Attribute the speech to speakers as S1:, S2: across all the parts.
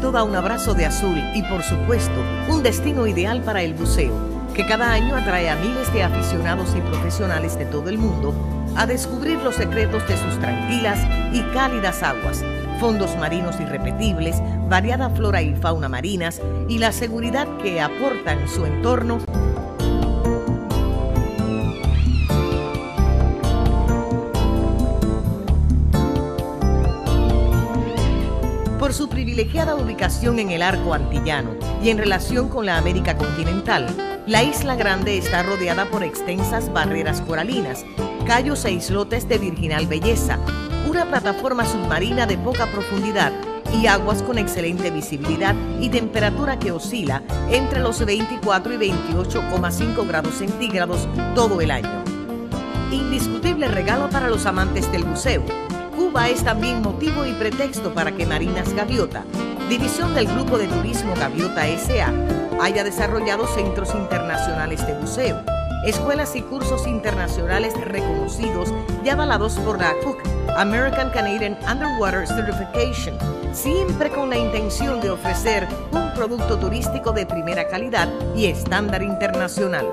S1: toda un abrazo de azul y por supuesto un destino ideal para el buceo, que cada año atrae a miles de aficionados y profesionales de todo el mundo a descubrir los secretos de sus tranquilas y cálidas aguas, fondos marinos irrepetibles, variada flora y fauna marinas y la seguridad que aportan su entorno Por su privilegiada ubicación en el arco antillano y en relación con la América continental, la Isla Grande está rodeada por extensas barreras coralinas, callos e islotes de virginal belleza, una plataforma submarina de poca profundidad y aguas con excelente visibilidad y temperatura que oscila entre los 24 y 28,5 grados centígrados todo el año. Indiscutible regalo para los amantes del buceo Cuba es también motivo y pretexto para que Marinas Gaviota, división del Grupo de Turismo Gaviota SA, haya desarrollado centros internacionales de buceo, escuelas y cursos internacionales reconocidos y avalados por la ACUC, American Canadian Underwater Certification, siempre con la intención de ofrecer un producto turístico de primera calidad y estándar internacional.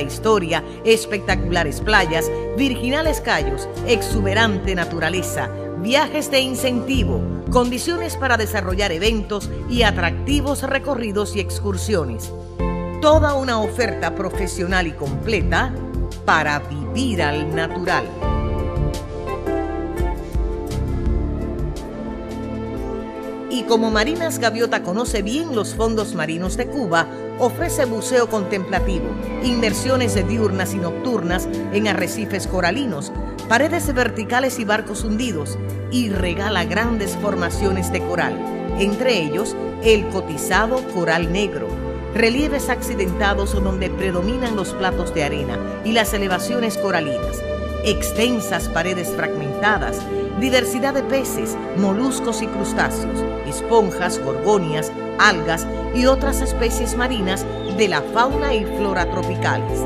S1: Historia, espectaculares playas, virginales callos, exuberante naturaleza, viajes de incentivo, condiciones para desarrollar eventos y atractivos recorridos y excursiones. Toda una oferta profesional y completa para vivir al natural. Y como Marinas Gaviota conoce bien los fondos marinos de Cuba, ofrece buceo contemplativo, inmersiones diurnas y nocturnas en arrecifes coralinos, paredes verticales y barcos hundidos, y regala grandes formaciones de coral, entre ellos el cotizado coral negro, relieves accidentados donde predominan los platos de arena y las elevaciones coralinas, extensas paredes fragmentadas, diversidad de peces, moluscos y crustáceos, esponjas, gorgonias, algas y otras especies marinas de la fauna y flora tropicales.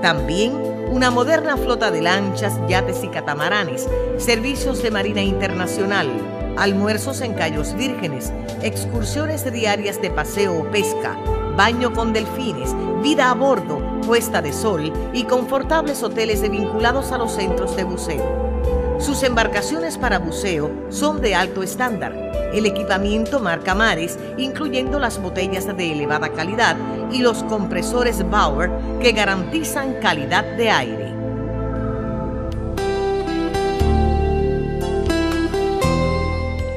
S1: También una moderna flota de lanchas, yates y catamaranes, servicios de Marina Internacional, almuerzos en Cayos Vírgenes, excursiones diarias de paseo o pesca, baño con delfines, vida a bordo, puesta de sol y confortables hoteles vinculados a los centros de buceo. Sus embarcaciones para buceo son de alto estándar. El equipamiento marca mares, incluyendo las botellas de elevada calidad y los compresores Bauer que garantizan calidad de aire.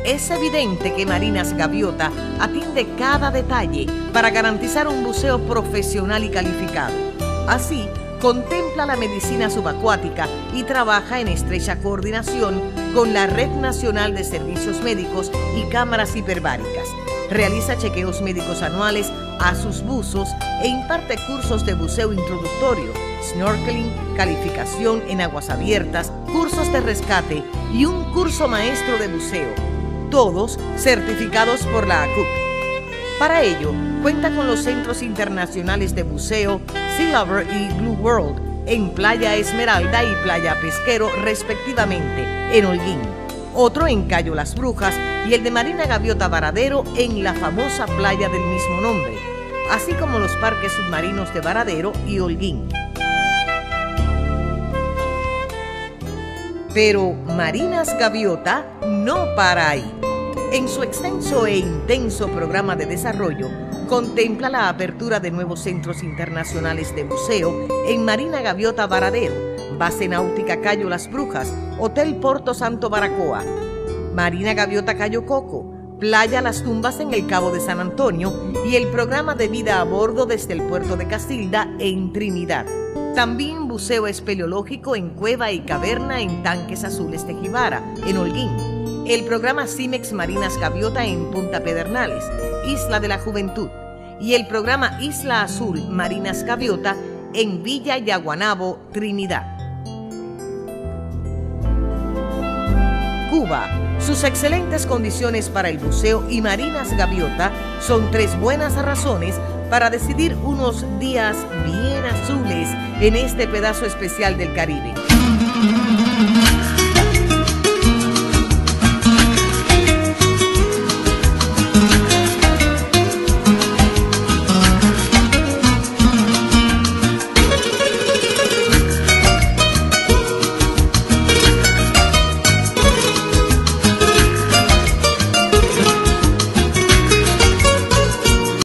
S1: Es evidente que Marinas Gaviota atiende cada detalle para garantizar un buceo profesional y calificado. Así, contempla la medicina subacuática y trabaja en estrecha coordinación con la Red Nacional de Servicios Médicos y cámaras hiperbáricas. Realiza chequeos médicos anuales a sus buzos e imparte cursos de buceo introductorio, snorkeling, calificación en aguas abiertas, cursos de rescate y un curso maestro de buceo, todos certificados por la ACUP. Para ello, cuenta con los centros internacionales de buceo Sea Lover y Blue World en Playa Esmeralda y Playa Pesquero respectivamente, en Holguín. Otro en Cayo Las Brujas y el de Marina Gaviota Varadero en la famosa playa del mismo nombre, así como los parques submarinos de Varadero y Holguín. Pero Marinas Gaviota no para ahí. En su extenso e intenso programa de desarrollo, contempla la apertura de nuevos centros internacionales de buceo en Marina Gaviota Varadero, Base Náutica Cayo Las Brujas, Hotel Porto Santo Baracoa, Marina Gaviota Cayo Coco, Playa Las Tumbas en el Cabo de San Antonio y el programa de vida a bordo desde el puerto de Casilda en Trinidad. También buceo espeleológico en Cueva y Caverna en Tanques Azules de Jibara, en Holguín el programa CIMEX Marinas Gaviota en Punta Pedernales, Isla de la Juventud, y el programa Isla Azul Marinas Gaviota en Villa Yaguanabo, Trinidad. Cuba, Sus excelentes condiciones para el buceo y Marinas Gaviota son tres buenas razones para decidir unos días bien azules en este pedazo especial del Caribe.